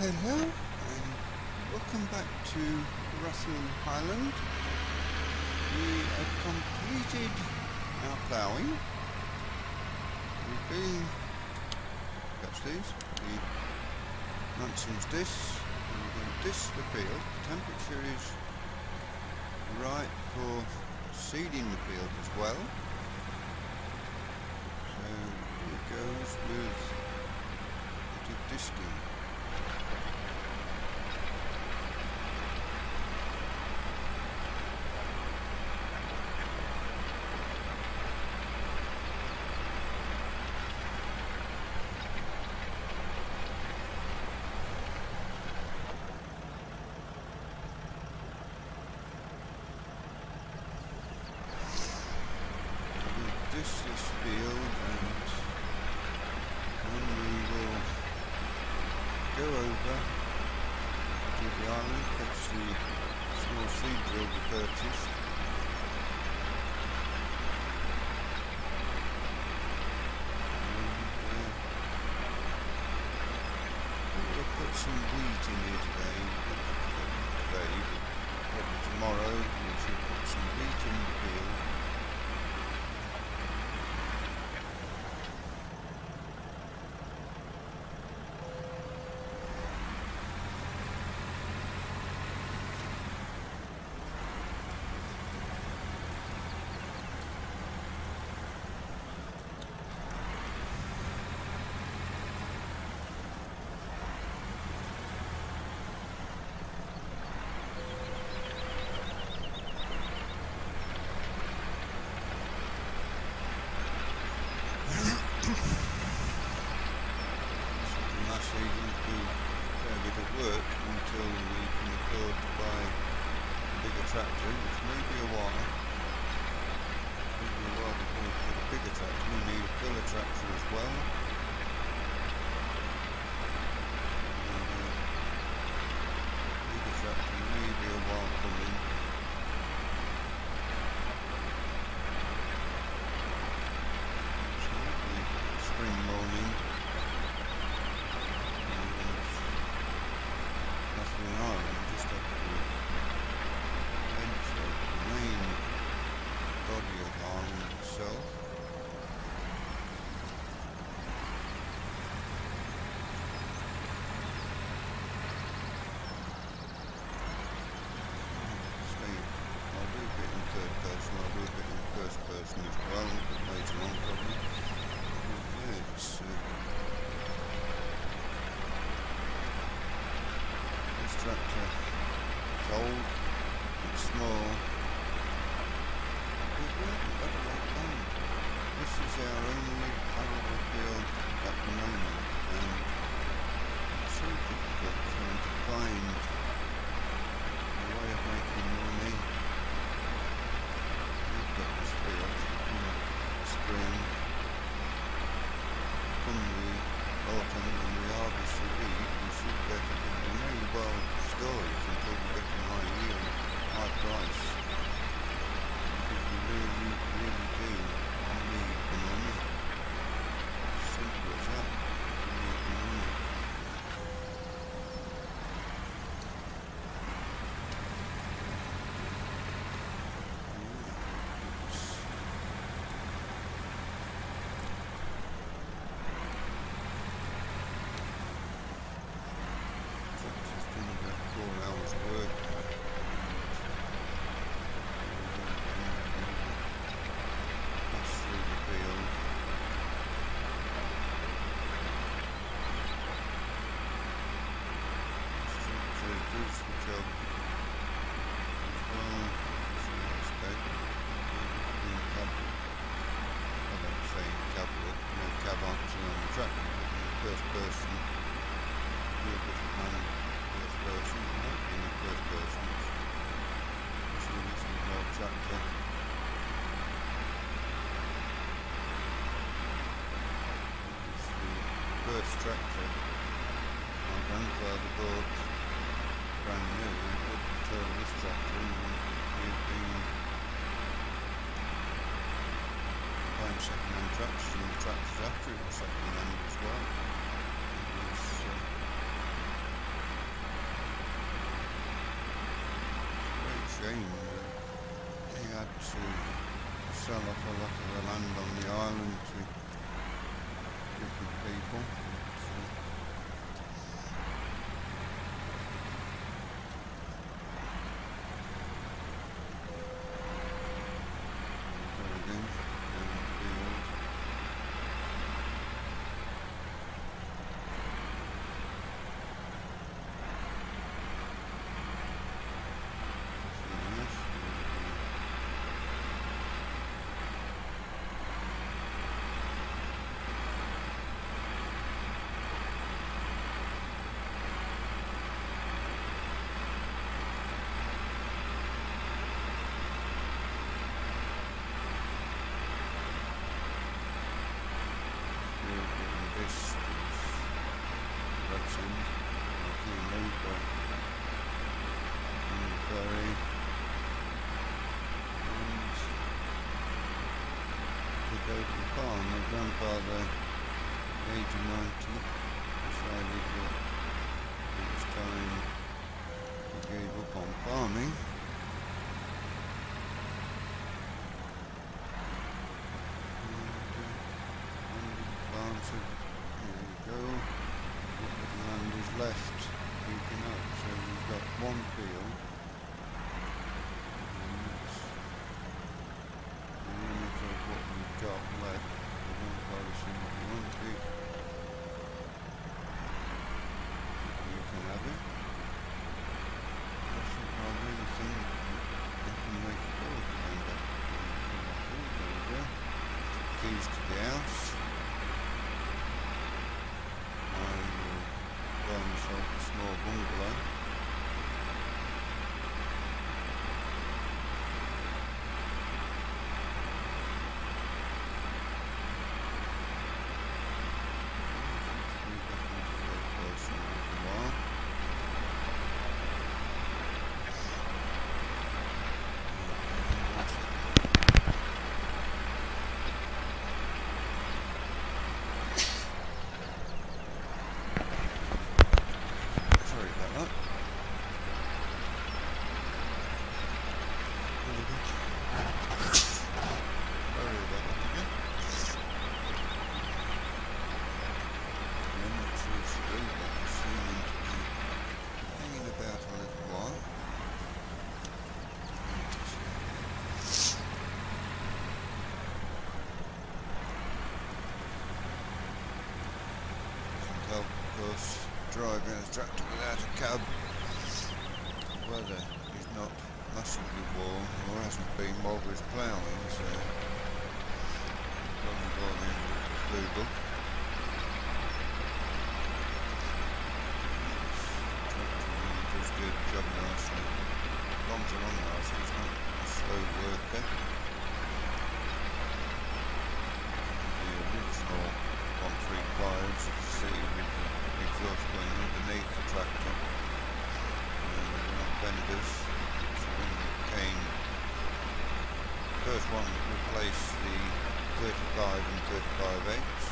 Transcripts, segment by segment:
Hello and welcome back to Rathlin Island. We have completed our ploughing. We've been, catch these, the Munson's disc. And we're going to disc the field. The temperature is right for seeding the field as well. So it goes with the disking. This field and then we will go over to the island, catch the small seed we purchased. Uh, some wheat in here today, today, tomorrow we should put some wheat in the field. Something last season to do a fair bit of work until we can afford to buy a bigger tractor, which may be a while. May be a while before we get a bigger tractor. We need a filler tractor as well. And, uh, bigger tractor may be a while coming. Spring morning. Catherine Island, just up the edge of the main body of the island itself. Stay, I'll do a bit in third person, I'll do a bit in first person as well, but later on probably. But yeah, it's uh, This tractor is old, it's small. This is our only arable field at the moment and it's so difficult trying to find a way of making money. We've got this field in spring. Come the autumn when we harvest the wheat, we should get it in a very well until we get a high yield, high price. Because we really, really do need the money. Simple as that. We need the money. Yeah, it's- Tractor's done about four hours work. Pass through the field. Tractor does the job as well as you expect. In cab, I don't say cabinet, no cab option on the tractor, but in the first person bit of man first person, in the first person. It's really some old tractor. It's the first tractor my grandfather bought brand new. He would turn this tractor and he'd been buying second-hand tractors and the tractors after it were second-hand as well. It was uh, game he had to sell off a lot of the land on the island to different people. Grandfather, age of 90, decided that it. Was time he gave up on farming. And, uh, farm said, here you go, what little land is left, you can have. So we've got driving a tractor without a cab. Weather is not massively warm or hasn't been while we're ploughing, so probably by the end of the did the job. The original one three pliers, you can see with the exhaust underneath the tractor and uh, not benders so when it came first one replaced the 35 and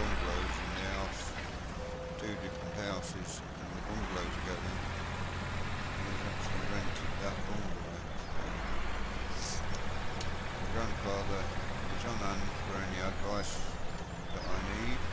bungalows in the house, two different houses, and the bungalow together. going. And he's actually rented that bungalow. My grandfather is on hand for any advice that I need.